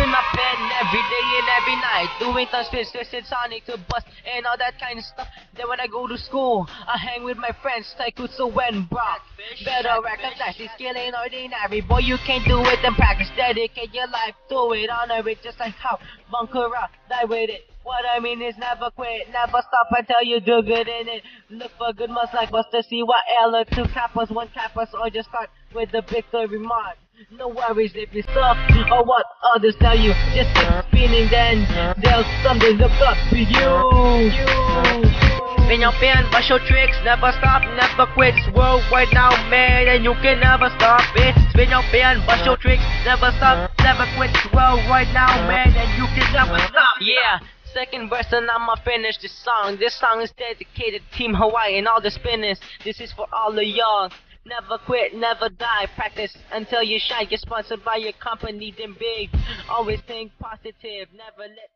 in my pen every day and every night, doing thumbs, fists, twisted sonic to bust and all that kind of stuff. Then when I go to school, I hang with my friends, Taikutsu and Brock. Better recognize this skill ain't ordinary. Boy, you can't do it, then practice. Dedicate your life to it, honor it just like how Bunkura die with it. What I mean is never quit, never stop until you do good in it. Look for good much like Buster, see what or two kappas, one kappas, or just start with the victory mark. No worries if you suck or what others tell you. Just keep spinning, then there's something look up for you. Spin your pen, bust your tricks, never stop, never quit. It's worldwide now, man, and you can never stop it. Spin your pen, bust your tricks, never stop, never quit. It's worldwide now, man, and you can never stop. Yeah. Second verse and I'ma finish this song. This song is dedicated to Team Hawaii and all the spinners. This is for all of y'all. Never quit, never die. Practice until you shine. Get sponsored by your company, then big. Always think positive. Never let